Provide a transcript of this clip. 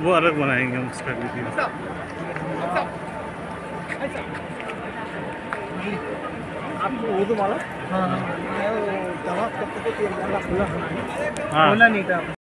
वो अलग बनाएँगे हम उसका वीडियो आपको वो तो माला हाँ हाँ। हाँ नहीं था।